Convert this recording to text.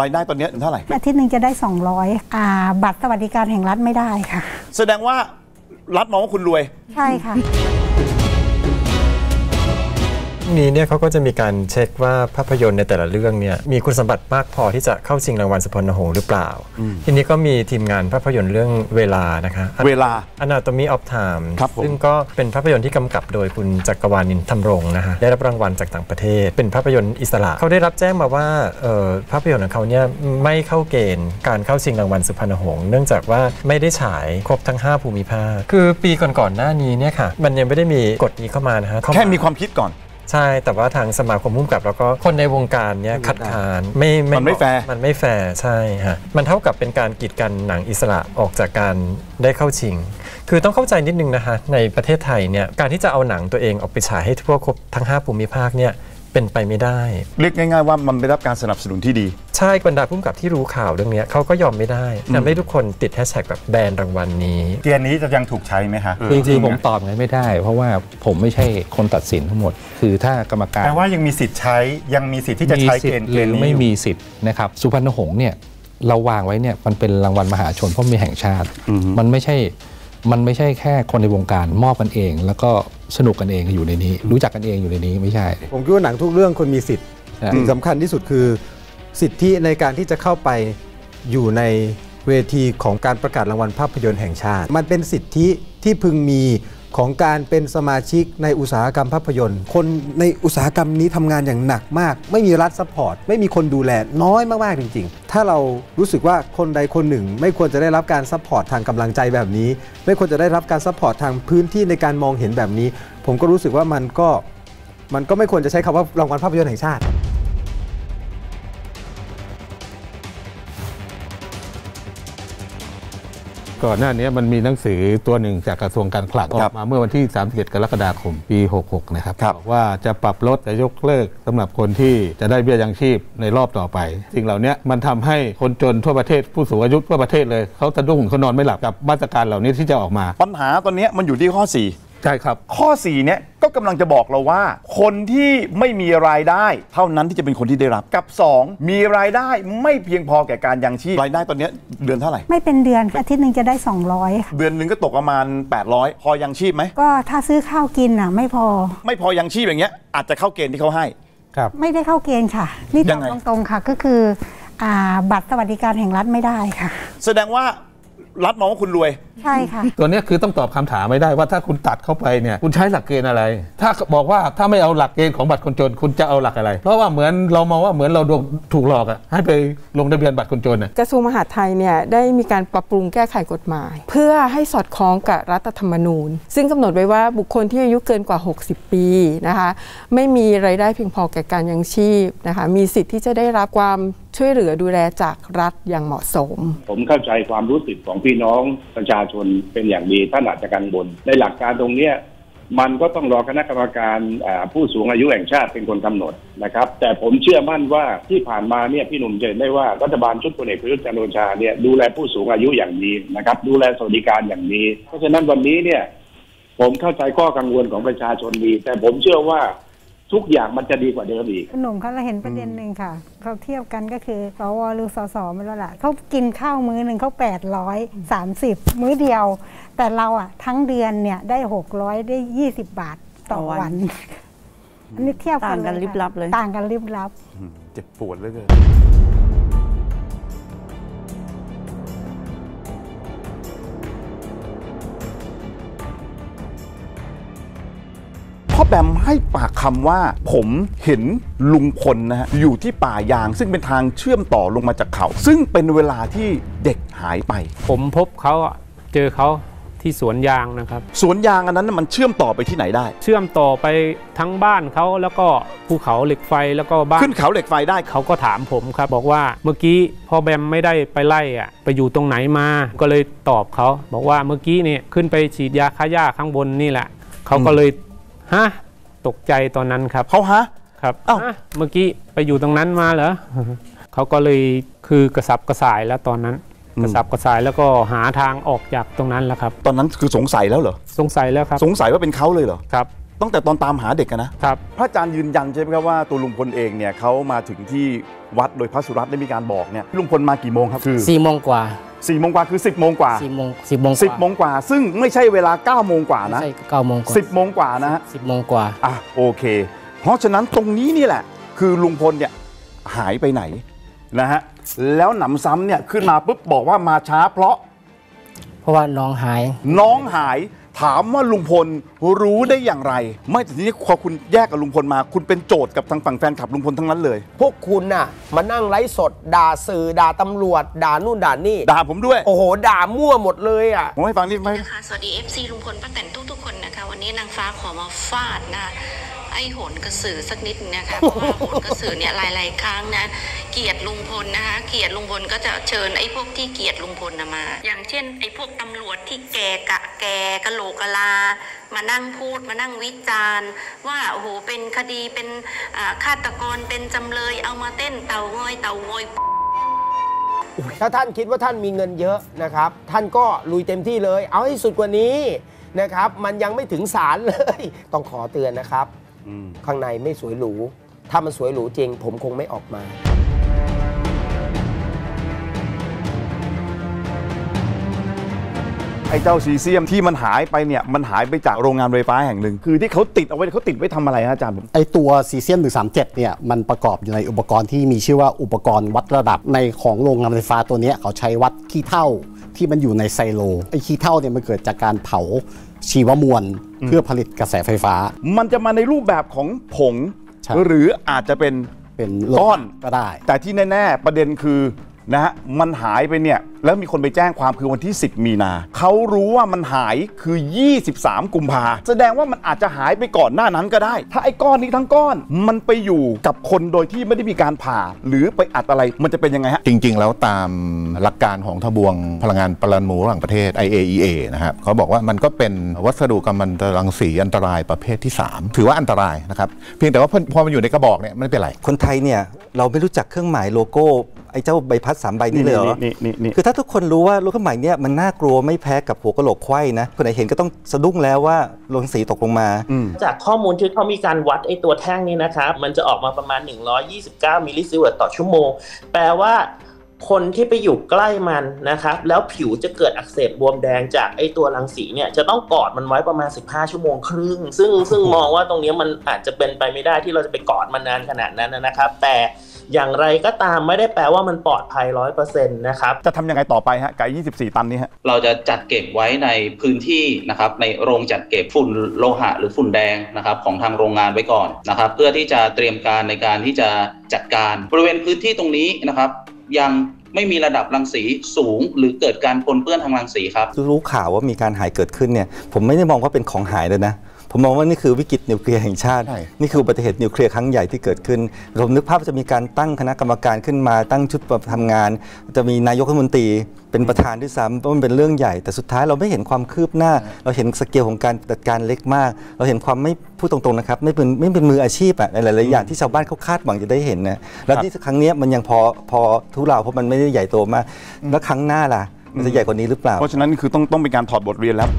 รายได้ตอนเนี้ยเท่าไหร่อาทิตย์หนึ่งจะได้ 200อ่าบัตรสวัสดิการแห่งรัฐไม่ได้ค่ะ แสดงว่ารัฐมองว่าคุณรวย ใช่ค่ะ นี้เนี่ยเขาก็จะมีการเช็คว่าภาพยนตร์ในแต่ละเรื่องเนี่ยมีคุณสมบัติมากพอที่จะเข้าชิงรางวัลสุพรรณหงส์หรือเปล่า ทีนี้ก็มีทีมงานภาพยนตร์เรื่องเวลานะคะเวลา Anatomy of Time ครับผมซึ่งก็เป็นภาพยนตร์ที่กำกับโดยคุณจักรวาลินทำรงนะฮะได้รับรางวัลจากต่างประเทศ เป็นภาพยนตร์อิสระเขาได้รับแจ้งมาว่าเอ่อภาพยนตร์ของเขาเนี่ยไม่เข้าเกณฑ์การเข้าชิงรางวัลสุพรรณหงส์เนื่องจากว่าไม่ได้ฉายครบทั้ง 5 ภูมิภาค คือปีก่อนๆหน้านี้เนี่ยค่ะมันยังไม่ได้มีกฎนี้เข้ามานะฮะเข้าาแค่มีความคิดก่อน ใช่แต่ว่าทางสมาคมผู้กำกับแล้วก็คนในวงการเนี้ยคัดค้านไม่มันไม่แฟร์มันไม่แฟร์ใช่ฮะมันเท่ากับเป็นการกีดกันหนังอิสระออกจากการได้เข้าชิง คือต้องเข้าใจนิดนึงนะคะในประเทศไทยเนี่ยการที่จะเอาหนังตัวเองออกไปฉายให้ทั่วครบทั้ง 5 ภูมิภาคเนี่ย เป็นไปไม่ได้ เรียกง่าย ๆ ว่ามันไม่ได้รับการสนับสนุนที่ดี ใช่บรรดาพุ่มกับที่รู้ข่าวเรื่องเนี้ยเขาก็ยอมไม่ได้ทำให้ทุกคนติดแฮชแท็กแบบแบนรางวัลนี้ เกียร์นี้จะยังถูกใช้ไหมคะจริงๆผมตอบไงไม่ได้ เพราะว่าผมไม่ใช่คนตัดสินทั้งหมด คือถ้ากรรมการแปลว่ายังมีสิทธิ์ใช้ยังมีสิทธิ์ที่จะมีใช้สิเกทณฑ์ธิ์เกหรืณอฑ์นี้ไม่อยู่มีสิทธิ์นะครับสุพรรณหงษ์เนี่ยเราวางไว้เนี่ยมันเป็นรางวัลมหาชนเพราะมีแห่งชาติ มันไม่ใช่มันไม่ใช่แค่คนในวงการมอบกันเอง แล้วก็ สนุกกันเองอยู่ในนี้ รู้จักกันเองอยู่ในนี้ไม่ใช่ ผมคิดว่าหนังทุกเรื่องควรมีสิทธิ์อืมสิ่งสำคัญที่สุดคือสิทธิในการที่จะเข้าไปอยู่ในเวทีของการประกาศรางวัลภาพยนตร์แห่งชาติ มันเป็นสิทธิที่พึงมี ของการเป็นสมาชิกในอุตสาหกรรมภาพยนตร์ คนในอุตสาหกรรมนี้ทำงานอย่างหนักมาก ไม่มีรัฐ support ไม่มีคนดูแลน้อยมาก ๆ จริง ๆ ถ้าเรารู้สึกว่าคนใดคนหนึ่ง ไม่ควรจะได้รับการ support ทางกำลังใจแบบนี้ ไม่ควรจะได้รับการ support ทางพื้นที่ในการมองเห็นแบบนี้ ผมก็รู้สึกว่ามันก็มันก็ไม่ควรจะใช้คำว่ารางวัลภาพยนตร์แห่งชาติ ก่อนหน้านี้มันมีหนังสือตัวหนึ่งจากกระทรวงการคลังครัอบกมาเมื่อวันที่31กรกฎาคมปี 66 นะครับครับบอกว่าจะปรับลดจะยกเลิกสำหรับคนที่จะได้เบี้ยยังชีพในรอบต่อไป สิ่งเหล่านี้มันทำให้คนจนทั่วประเทศผู้สูงอายุทั่วประเทศเลยเขาสะดุ้งเขานอนไม่หลับกับมาตรการเหล่านี้ที่จะออกมา ปัญหาตอนเนี้ยมันอยู่ที่ข้อ ใช่ครับ4ข้อ4เนี้ยก็กำลังจะบอกเราว่า คนที่ไม่มีรายได้ เท่านั้นที่จะเป็นคนที่ได้รับ กับ 2 มีรายได้ไม่เพียงพอแก่การยังชีพรายได้ตอนเนี้ยเดือนเท่าไหร่ ไม่เป็นเดือนอาทิตย์หนึ่งจะได้ 200ค่ะเดือนหนึ่งก็ตกประมาณ 800 พอยังชีพไหมก็ถ้าซื้อข้าวกินอะไม่พอ ไม่พอยังชีพอย่างเงี้ยอาจจะเข้าเกณฑ์ที่เขาให้ ครับ ไม่ได้เข้าเกณฑ์ค่ะ นี่ตยัอบงไง ตรงๆค่ะก็คืออ่าบัตรสวัสดิการแห่งรัฐไม่ได้ค่ะ แสดงว่ารัฐมองว่าคุณรวยใช่ค่ะ ตัวเนี้ยคือต้องตอบคำถามไม่ได้ว่าถ้าคุณตัดเข้าไปเนี่ยคุณใช้หลักเกณฑ์อะไร ถ้าบอกว่าถ้าไม่เอาหลักเกณฑ์ของบัตรคนจน คุณจะเอาหลักอะไร เพราะว่าเหมือนเรามองว่าเหมือนเราโดนถูกหลอกอะให้ไปลงทะเบียนบัตรคนจนอะกระทรวงมหาดไทยเนี่ยได้มีการปรับปรุงแก้ไขกฎหมาย เพื่อให้สอดคล้องกับรัฐธรรมนูญ ซึ่งกำหนดไว้ว่าบุคคลที่อายุเกินกว่า 60 ปีนะคะไม่มีไรายได้เพียงพอแก่การยังชีพนะคะมีสิทธิ์ที่จะได้รับความช่วยเหลือดูแลจากรัฐอย่างเหมาะสม ผมเข้าใจความรู้สึกของพี่น้องประชาชนเป็นอย่างดีท่านอาจจะกังวลในหลักการตรงเนี้ยมันก็ต้องรอคณะกรรมการผู้สูงอายุแห่งชาติเป็นคนกำหนดนะครับ แต่ผมเชื่อมั่นว่าที่ผ่านมาเนี่ยพี่หนุ่มเห็นได้ว่ารัฐบาลชุดพลเอกประยุทธ์จันทร์โอชาเนี่ยดูแลผู้สูงอายุอย่างดีนะครับ ดูแลสวัสดิการอย่างดี เพราะฉะนั้นวันนี้เนี่ย ผมเข้าใจข้อกังวลของประชาชนดี แต่ผมเชื่อว่า ทุกอย่างมันจะดีกว่าเดิมอีกคุณหนุ่มคะเราเห็นประเด็นหนึ่งค่ะ เขาเทียบกันก็คือสวหรือสสไม่รู้แหละเขากินข้าวมื้อหนึ่งเขาแปดร้อยสามสิบมื้อเดียว แต่เราอะ ทั้งเดือนเนี่ยได้หกร้อยได้ยี่สิบบาทต่อต่อวัวันนอันนี้เทียบกันต่างกันค่ะลิบลับเลย ต่างกันลิบลับ เจ็บปวดเหลือเกิน อแบมให้ปากคำว่าผมเห็นลุงพลนะฮะอยู่ที่ป่ายาง ซึ่งเป็นทางเชื่อมต่อลงมาจากเขา ซึ่งเป็นเวลาที่เด็กหายไป ผมพบเขาอะเจอเขาที่สวนยางนะครับสวนยางอันนั้นนะมันเชื่อมต่อไปที่ไหนได้ เชื่อมต่อไปทั้งบ้านเขาแล้วก็ภูเขาเหล็กไฟแล้วก็บ้านขึ้นเขาเหล็กไฟได้เขาก็ถามผมครับ บอกว่าเมื่อกี้พ่อแบมไม่ได้ไปไล่อะไปอยู่ตรงไหนมาก็เลยตอบเขาบอกว่าเมื่อกี้เนี่ยขึ้นไปฉีดยาฆ่าหญ้าข้างบนนี่แหละเขาก็เลย ฮะตกใจตอนนั้นครับเขาฮะครับเอ้าฮะเมื่อกี้ไปอยู่ตรงนั้นมาเหรอเขาก็เลยคือกระสับกระส่ายแล้วตอนนั้นกระสับกระส่ายแล้วก็หาทางออกจากตรงนั้นแล้วครับ ตอนนั้นคือสงสัยแล้วเหรอสงสัยแล้วครับ สงสัยว่าเป็นเขาเลยเหรอครับ ตั้งแต่ตอนตามหาเด็กอะนะครับ พระอาจารย์ยืนยันใช่ไหมครับว่าตัวลุงพลเองเนี่ยเขามาถึงที่วัดโดยพระสุรัตน์ได้มีการบอกเนี่ยลุงพลมากี่โมงครับคือสี่โมงกว่าสี่โมงกว่าคือ 10บโมงกว่าสี่โมงสิบโมงสิบโมงกว่า ซึ่งไม่ใช่เวลา9ก้าโมงกว่าไม่นะใช่เก้าโมงกว่าสิบโมงกว่านะฮะสิบโมงกว่าอะโอเค เพราะฉะนั้นตรงนี้นี่แหละ คือลุงพลเนี่ยหายไปไหนนะฮะแล้วหนำซ้ำเนี่ยขึ้นมาปุ๊บบอกว่ามาช้าเพราะเพราะว่าน้องหายน้องหาย ถามว่าลุงพลรู้ได้อย่างไร ไม่แต่ทีนี้พอคุณแยกกับลุงพลมา คุณเป็นโจทย์กับทางฝั่งแฟนคลับลุงพลทั้งนั้นเลย พวกคุณน่ะมานั่งไลฟ์สด ด่าสื่อด่าตำรวจ ด่านู่นด่านี่ ด่าผมด้วย โอ้โห ด่ามั่วหมดเลยอะผมให้ฟังนิดไหมนะคะสวัสดี FC ลุงพลป้าแตนทุกๆคนนะคะ วันนี้นางฟ้าขอมาฟาดนะไอ้โหนกระสือสักนิดนะคะเพราะว่าโหนกระสือเนี่ยหลายๆครั้งนะ เกลียดลุงพลนะคะ เกลียดลุงพลก็จะเชิญไอ้พวกที่เกลียดลุงพลนะมา อย่างเช่น ไอ้พวกตำรวจที่แกกะแกกะโหลกกะลา มานั่งพูดมานั่งวิจารณ์ ว่าโอ้โหเป็นคดีเป็นอ่าฆาตกรเป็นจำเลยเอามาเต้นเต่างอยเต่างอยถ้าท่านคิดว่าท่านมีเงินเยอะนะครับ ท่านก็ลุยเต็มที่เลย เอาให้สุดกว่านี้นะครับ มันยังไม่ถึงศาลเลย ต้องขอเตือนนะครับ ข้างในไม่สวยหรู ถ้ามันสวยหรูจริง ผมคงไม่ออกมา ไอ้เจ้าซีเซียมที่มันหายไปเนี่ยมันหายไปจากโรงงานไฟฟ้าแห่งหนึ่ง คือที่เขาติดเอาไว้เขาติดไว้ทำอะไรฮะอาจารย์ผมไอตัวซีเซียม137เนี่ยมันประกอบอยู่ในอุปกรณ์ที่มีชื่อว่าอุปกรณ์วัดระดับในของโรงงานไฟฟ้าตัวเนี้ยเขาใช้วัดขี้เท่าที่มันอยู่ในไซโลไอขี้เท่าเนี่ยมันเกิดจากการเผาชีวมวลเพื่อผลิตกระแสไฟฟ้า มันจะมาในรูปแบบของผงใช่หรืออาจจะเป็นเป็นก้อนก็ได้ แต่ที่แน่ ๆ ประเด็นคือนะฮะมันหายไปเนี่ย แล้วมีคนไปแจ้งความคือวันที่ 10 มีนาเขารู้ว่ามันหายคือ 23 กุมภาแสดงว่ามันอาจจะหายไปก่อนหน้านั้นก็ได้ ถ้าไอ้ก้อนนี้ทั้งก้อนมันไปอยู่กับคนโดยที่ไม่ได้มีการผ่า หรือไปอัดอะไรมันจะเป็นยังไงฮะจริง ๆ แล้วตามหลักการของทบวงพลังงานปรมาณูระหว่างประเทศ IAEA นะครับเขาบอกว่ามันก็เป็นวัสดุกัมมันตรังสีอันตรายประเภทที่ 3 ถือว่าอันตรายนะครับเพียงแต่ว่าพอพอมันอยู่ในกระบอกเนี่ยไม่เป็นไรคนไทยเนี่ยเราไม่รู้จักเครื่องหมายโลโก้ไอ้เจ้าใบพัดสามใบนี่เลยเหรอนี่นี่นี่คือถ้าทุกคนรู้ว่าโลโก้หมายเนี่ยมันน่ากลัวไม่แพ้กับหัวกะโหลกไขว้นะคนไหนเห็นก็ต้องสะดุ้งแล้วว่าโลงสีตกลงมา จากข้อมูลที่เขามีการวัดไอ้ตัวแท่งนี้นะครับมันจะออกมาประมาณ 129 มิลลิซีเวิร์ตต่อชั่วโมง แปลว่าคนที่ไปอยู่ใกล้มันนะครับ แล้วผิวจะเกิดอักเสบบวมแดงจากไอ้ตัวรังสีเนี่ยจะต้องกอดมันไว้ประมาณ 15 ชั่วโมงครึ่ง ซึ่งซึ่งมองว่าตรงเนี้ยมันอาจจะเป็นไปไม่ได้ที่เราจะไปกอดมันนานขนาดนั้นนะครับ แต่ อย่างไรก็ตามไม่ได้แปลว่ามันปลอดภัยร้อยเปอร์เซ็นต์นะครับจะทำยังไงต่อไปฮะกับ24 ตันนี้ฮะเราจะจัดเก็บไว้ในพื้นที่นะครับในโรงจัดเก็บฝุ่นโลหะ หรือฝุ่นแดงนะครับของทางโรงงานไว้ก่อนนะครับ เพื่อที่จะเตรียมการในการที่จะจัดการบริเวณพื้นที่ตรงนี้นะครับ ยังไม่มีระดับรังสีสูง หรือเกิดการปนเปื้อนทางรังสีครับรู้ข่าวว่ามีการหายเกิดขึ้นเนี่ยผมไม่ได้มองว่าเป็นของหายเลยนะ ผมมองว่านี่คือวิกฤตนิวเคลียร์แห่งชาติ นี่คืออุบัติเหตุนิวเคลียร์ครั้งใหญ่ที่เกิดขึ้นผมนึกภาพว่าจะมีการตั้งคณะกรรมการขึ้นมาตั้งชุดทำงาน จะมีนายกรัฐมนตรีเป็นประธานด้วยซ้ำเพราะมันเป็นเรื่องใหญ่ แต่สุดท้ายเราไม่เห็นความคืบหน้า เราเห็นสเกลของการจัดการเล็กมาก เราเห็นความไม่พูดตรงๆนะครับไม่เป็นไม่เป็นมืออาชีพอะในหลายๆอย่างที่ชาวบ้านเขาคาดหวังจะได้เห็นนะแล้วที่ครั้งเนี้ยมันยังพอพอทุเลาเพราะมันไม่ได้ใหญ่โตมาก แล้วครั้งหน้าล่ะมันจะใหญ่กว่านี้หรือเปล่า เพราะฉะนั้นคือต้องต้องเป็นการถอดบทเรียนแล้ว